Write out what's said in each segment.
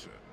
Johnson.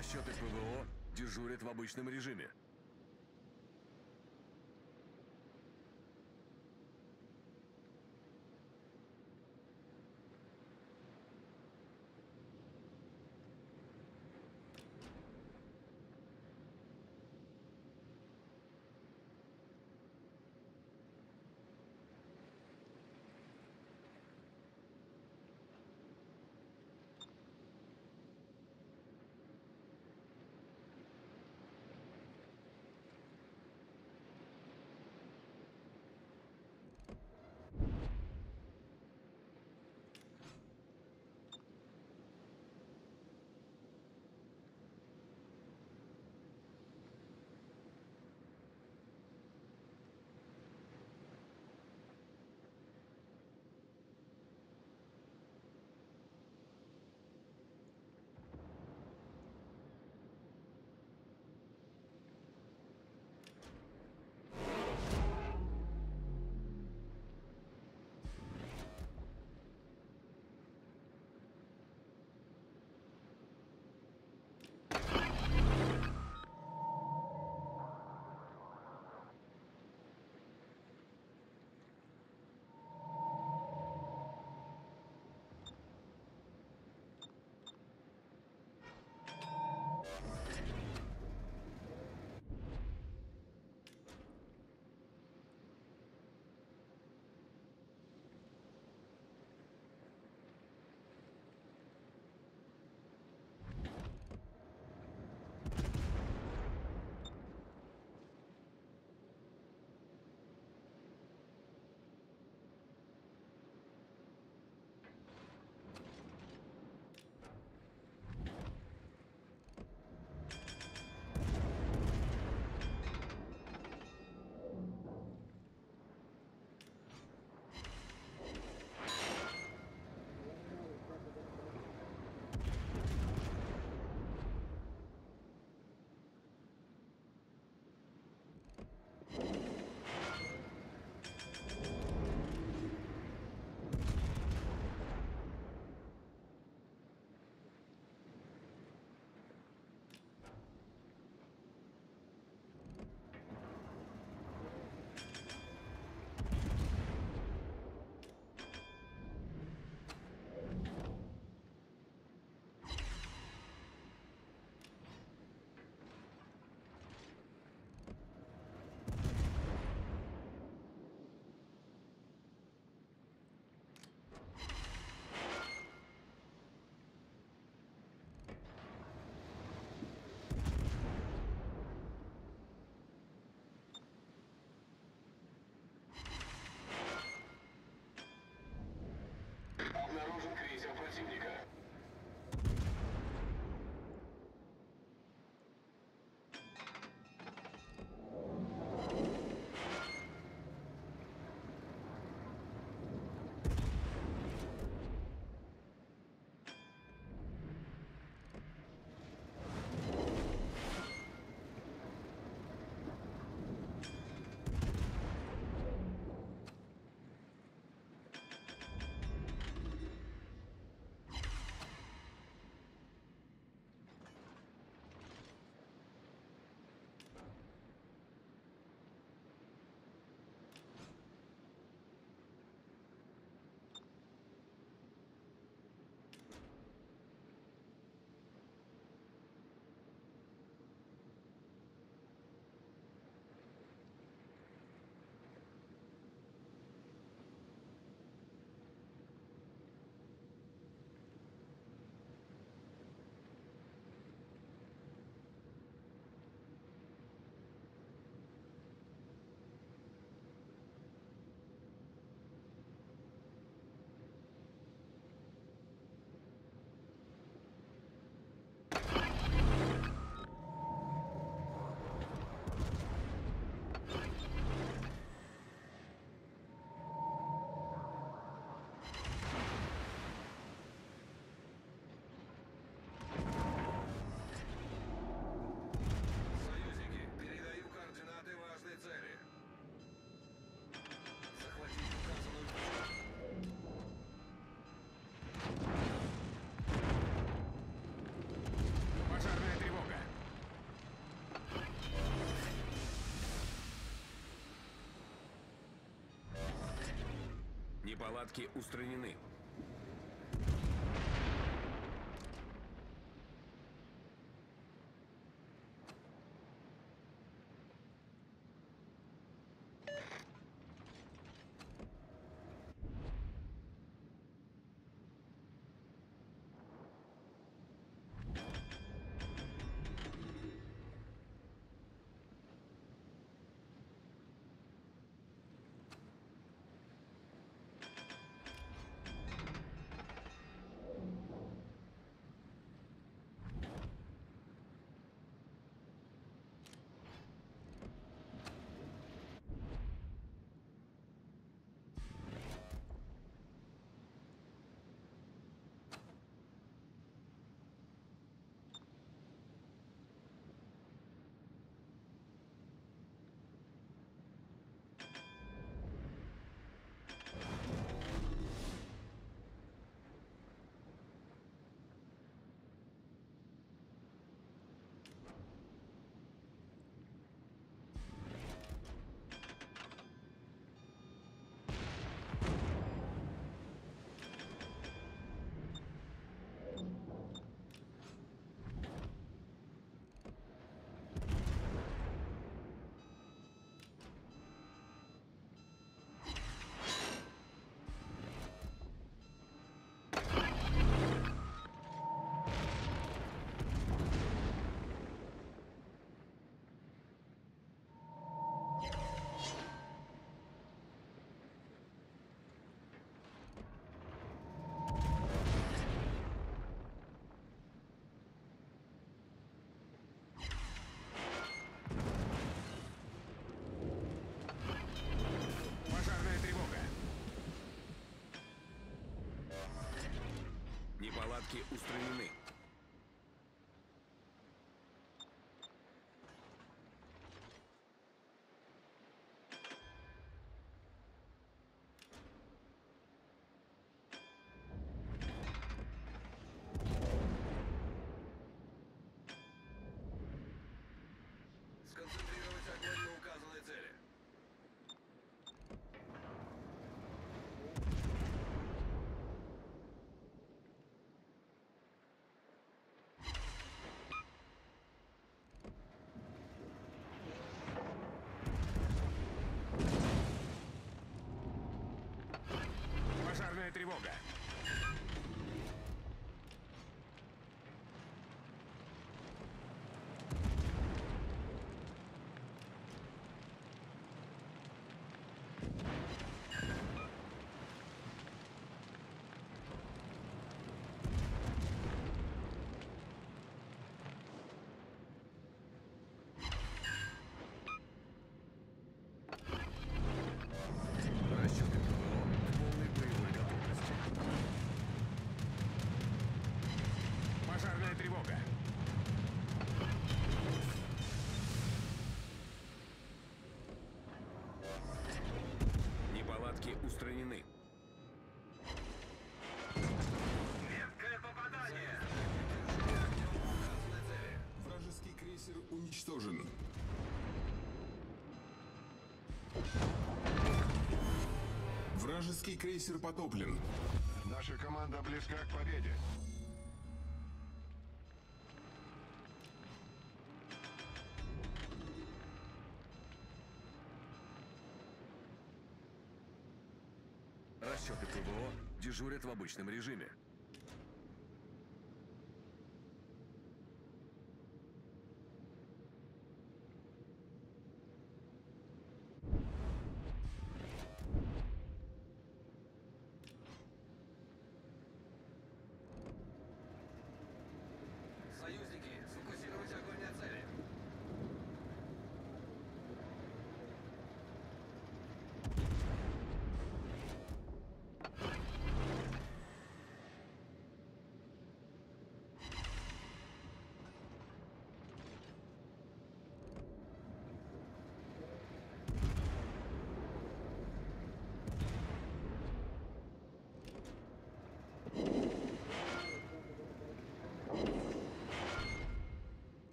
Расчеты ПВО дежурят в обычном режиме. you Неполадки устранены. Неполадки устранены. Droga. Вражеский крейсер потоплен. Наша команда близка к победе. Расчеты ПВО дежурят в обычном режиме.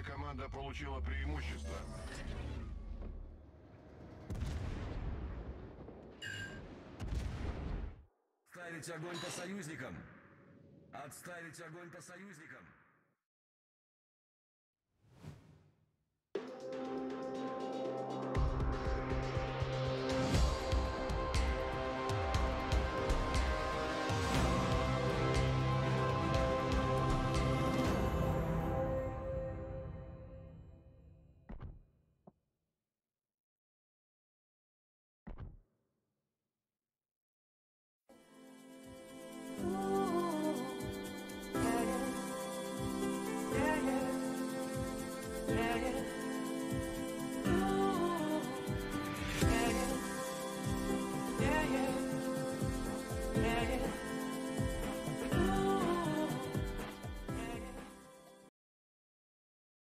Моя команда получила преимущество. Отставить огонь по союзникам! Отставить огонь по союзникам!